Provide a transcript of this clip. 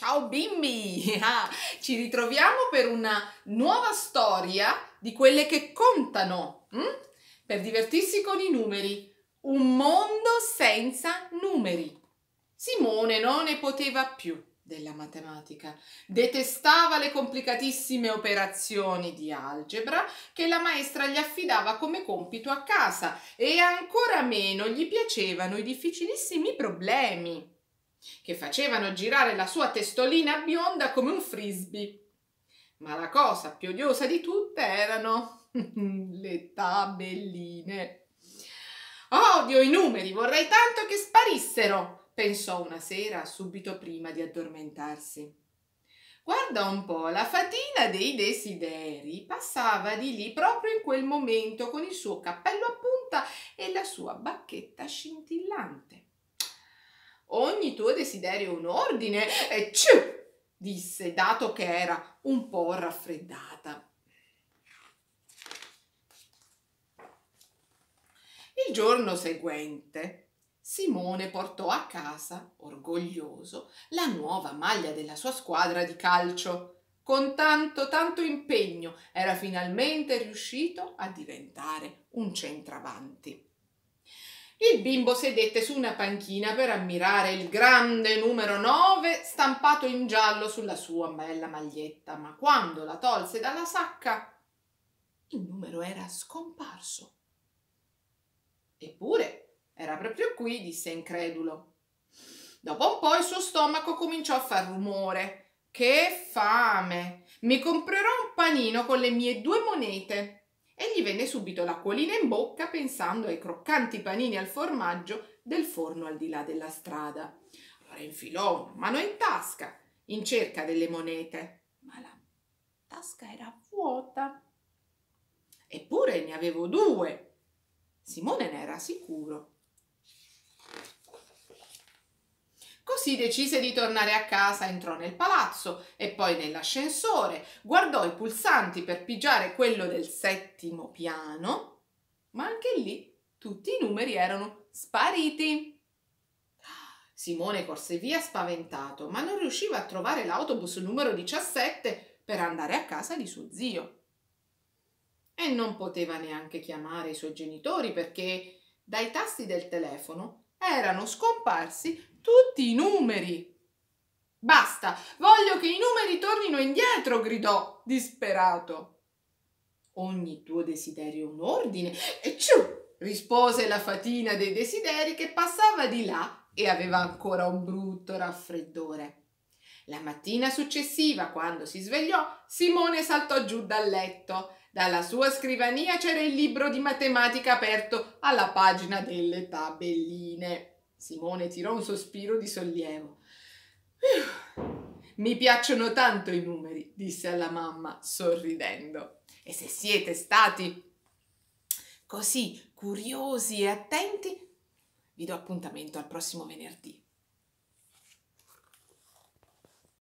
Ciao bimbi! Ah, ci ritroviamo per una nuova storia di quelle che contano, hm? per divertirsi con i numeri. Un mondo senza numeri. Simone non ne poteva più della matematica. Detestava le complicatissime operazioni di algebra che la maestra gli affidava come compito a casa e ancora meno gli piacevano i difficilissimi problemi che facevano girare la sua testolina bionda come un frisbee. Ma la cosa più odiosa di tutte erano le tabelline. Odio i numeri, vorrei tanto che sparissero, pensò una sera subito prima di addormentarsi. Guarda un po', la fatina dei desideri passava di lì proprio in quel momento con il suo cappello a punta e la sua bacchetta scintillante. Ogni tuo desiderio un ordine e ciù, disse, dato che era un po' raffreddata. Il giorno seguente Simone portò a casa, orgoglioso, la nuova maglia della sua squadra di calcio. Con tanto, tanto impegno era finalmente riuscito a diventare un centravanti. Il bimbo sedette su una panchina per ammirare il grande numero 9 stampato in giallo sulla sua bella maglietta, ma quando la tolse dalla sacca, il numero era scomparso. Eppure era proprio qui, disse incredulo. Dopo un po' il suo stomaco cominciò a far rumore. Che fame! Mi comprerò un panino con le mie due monete e gli venne subito l'acquolina in bocca pensando ai croccanti panini al formaggio del forno al di là della strada. Allora infilò una mano in tasca in cerca delle monete, ma la tasca era vuota. Eppure ne avevo due. Simone ne era sicuro. Così decise di tornare a casa, entrò nel palazzo e poi nell'ascensore, guardò i pulsanti per pigiare quello del settimo piano, ma anche lì tutti i numeri erano spariti. Simone corse via spaventato, ma non riusciva a trovare l'autobus numero 17 per andare a casa di suo zio. E non poteva neanche chiamare i suoi genitori perché dai tasti del telefono erano scomparsi tutti i numeri. Basta, voglio che i numeri tornino indietro, gridò, disperato. Ogni tuo desiderio è un ordine, e ciù, rispose la fatina dei desideri che passava di là e aveva ancora un brutto raffreddore. La mattina successiva, quando si svegliò, Simone saltò giù dal letto. Dalla sua scrivania c'era il libro di matematica aperto alla pagina delle tabelline. Simone tirò un sospiro di sollievo. Mi piacciono tanto i numeri, disse alla mamma, sorridendo. E se siete stati così curiosi e attenti, vi do appuntamento al prossimo venerdì.